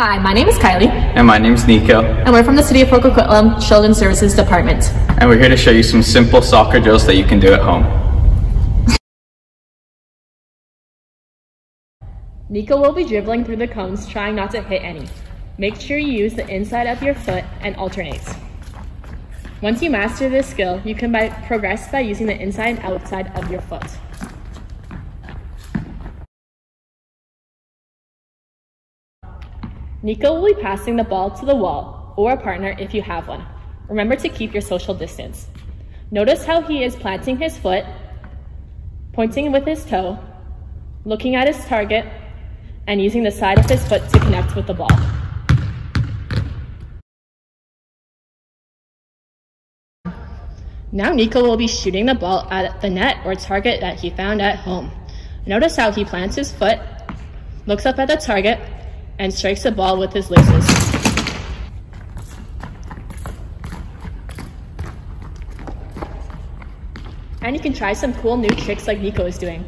Hi, my name is Kylie, And my name is Nico, and we're from the City of Port Coquitlam Children's Services Department. and we're here to show you some simple soccer drills that you can do at home. Nico will be dribbling through the cones, trying not to hit any. Make sure you use the inside of your foot and alternate. Once you master this skill, you can by progress by using the inside and outside of your foot. Nico will be passing the ball to the wall or a partner if you have one. Remember to keep your social distance. Notice how he is planting his foot, pointing with his toe, looking at his target, and using the side of his foot to connect with the ball. Now Nico will be shooting the ball at the net or target that he found at home. Notice how he plants his foot, looks up at the target, and strikes the ball with his laces. And you can try some cool new tricks like Nico is doing.